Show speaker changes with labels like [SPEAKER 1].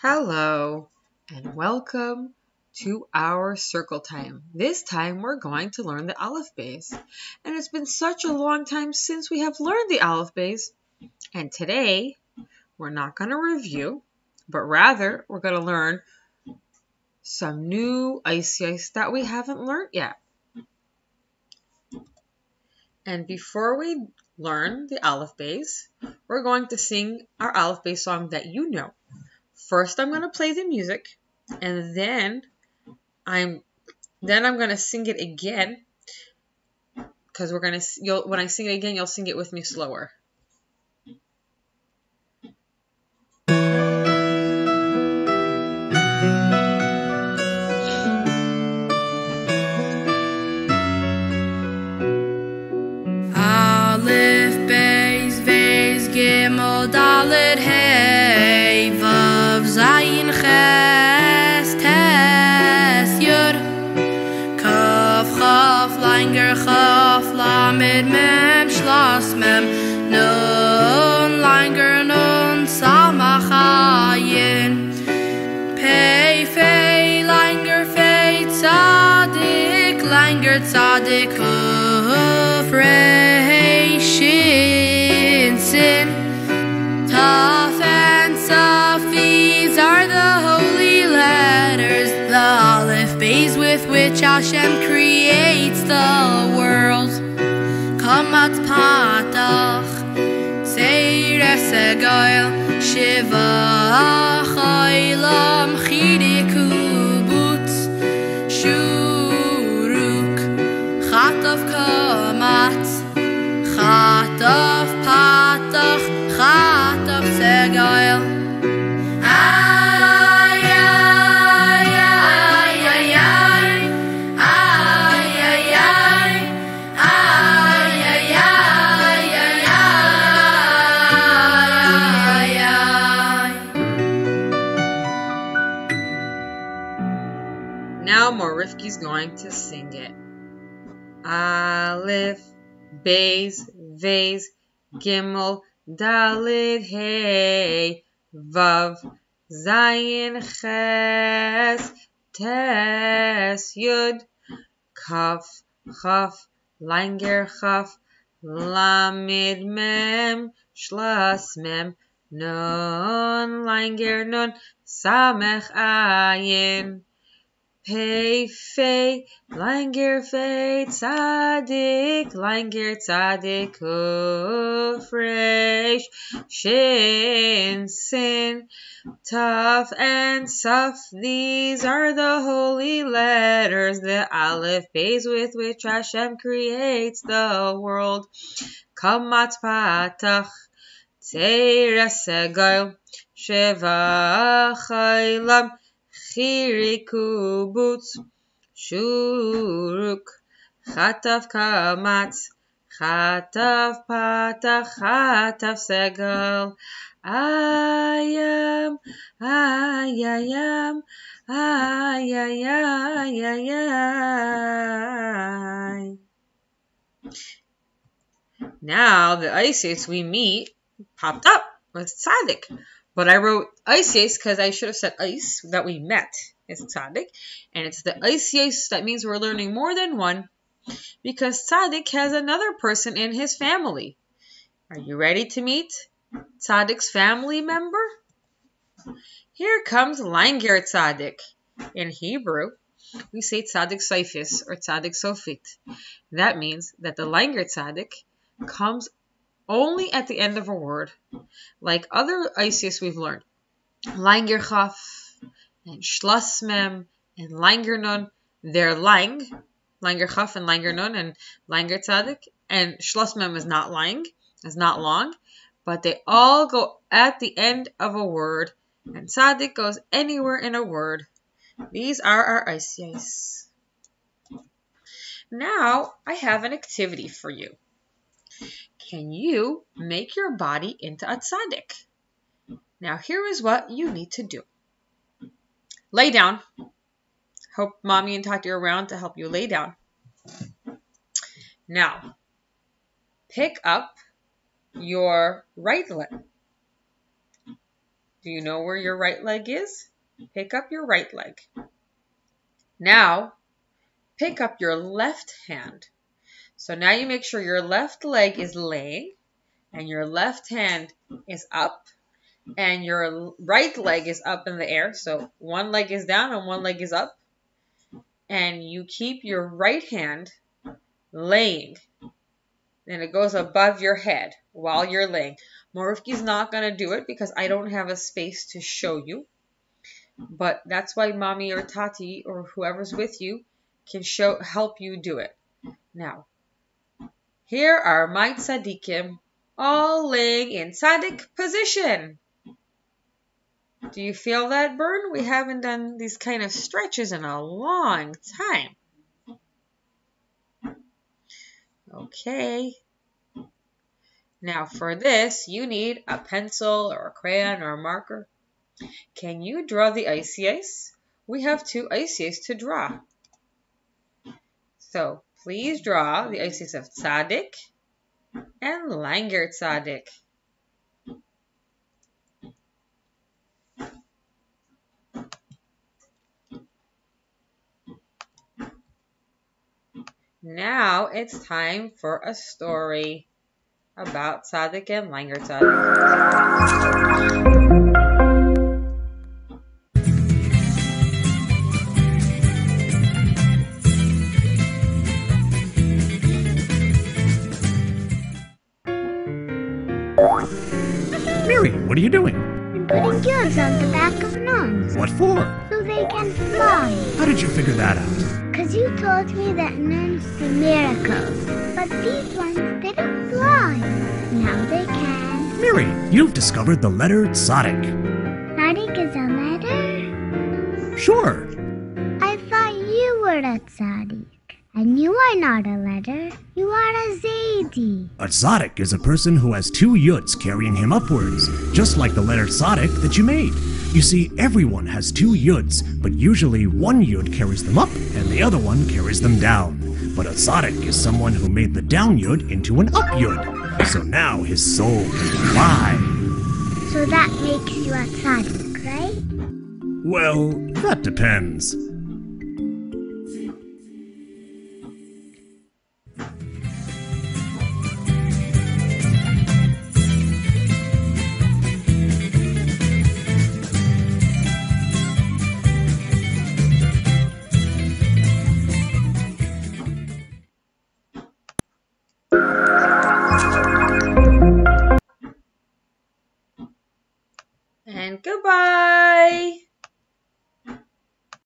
[SPEAKER 1] Hello and welcome to our circle time. This time we're going to learn the Aleph Beis. And it's been such a long time since we have learned the Aleph Beis. And today we're not going to review, but rather we're going to learn some new ICIs that we haven't learned yet. And before we learn the Aleph Beis, we're going to sing our Aleph Beis song that you know. First, I'm going to play the music, and then I'm then I'm going to sing it again because we're going to you'll when I sing it again, you'll sing it with me slower.
[SPEAKER 2] Aleph, Beis, Beis, Gimel, Dalet, Hey, Zayin, Ches, Tes, Yud, Kaf, Chaf, Langer, Chaf, Lamed, Mem, Schloss, Mem, Nun, Langer, Nun, Samach, Ayin, Pei, Fei, Langer, Fei, Tzadik, Langer, Tzadik, Kuf, Rei, Shin, Sin, Taf which Hashem creates the world. Kamatz Patach, Seir Esegoil, Shiva Chaylam, Chidiku
[SPEAKER 1] Morifki's going to sing it. Aleph, Beis, Vez, Gimel, Dalet, Hey, Vav, Zayin, Ches, Tes, Yud, Kaf, Chaf, Langer, Chaf, Lamed, Mem, Shlas, Mem, Nun, Langer, Nun, Samech, Ayin. Pei Fei, Langer Fei, Tzadik, Langer Tzadik, Kufresh, Shin, Sin, Taf, and Saf. These are the holy letters, the Aleph Beis with which Hashem creates the world. Kamatz Patach, Tzeres Segal, Sheva Chaylam, Chiriku boots, Shuruk, Chatav kamatz, Chatav patach, Chatav segal, Ayam, ayayam, ayayayayay. Now the ISIS we meet popped up with Tzaddik. But I wrote ICIS because I should have said ice that we met. It's tzaddik. And it's the ICIS that means we're learning more than one because tzaddik has another person in his family. Are you ready to meet tzaddik's family member? Here comes Langer tzaddik. In Hebrew, we say tzaddik seifis or tzaddik sofit. That means that the Langer tzaddik comes only at the end of a word, like other ICIS we've learned. Langerchaf and Schlossmem and Langernun, they're lang, Langerchaf and Langernun and Langer Tzadik, and Schlossmem is not lang, is not long, but they all go at the end of a word, and Tzadik goes anywhere in a word. These are our ICIs. Now I have an activity for you. Can you make your body into a tzaddik? Now, here is what you need to do. Lay down. Hope mommy and tati are around to help you lay down. Now, pick up your right leg. Do you know where your right leg is? Pick up your right leg. Now, pick up your left hand. So now you make sure your left leg is laying and your left hand is up and your right leg is up in the air. So one leg is down and one leg is up. And you keep your right hand laying. And it goes above your head while you're laying. Morufki's not going to do it because I don't have a space to show you. But that's why mommy or tati or whoever's with you can show help you do it. Now, here are my tzaddikim all laying in tzaddik position. Do you feel that burn? We haven't done these kind of stretches in a long time. Okay. Now for this, you need a pencil or a crayon or a marker. Can you draw the icy ice? We have two icy ice to draw. So please draw the ice of Tzaddik and Langer Tzaddik. Now it's time for a story about Tzaddik and Langer Tzaddik.
[SPEAKER 3] What are you doing?
[SPEAKER 4] I'm putting gears on the back of nuns
[SPEAKER 3] What for?
[SPEAKER 4] so they can fly.
[SPEAKER 3] How did you figure that out?
[SPEAKER 4] Cause you told me that nuns do miracles. But these ones, they don't fly. Now they can.
[SPEAKER 3] Mary, you've discovered the letter Tzaddik.
[SPEAKER 4] Tzaddik is a letter?
[SPEAKER 3] Sure.
[SPEAKER 4] I thought you were a tzaddik. And you are not a letter. You are a zaidi.
[SPEAKER 3] A Tzaddik is a person who has two yuds carrying him upwards, just like the letter Tzaddik that you made. You see, everyone has two yuds, but usually one yud carries them up and the other one carries them down. But a Tzaddik is someone who made the down yud into an up yud. So now his soul can fly.
[SPEAKER 4] So that makes you a tzaddik, right?
[SPEAKER 3] Well, that depends.
[SPEAKER 1] Goodbye.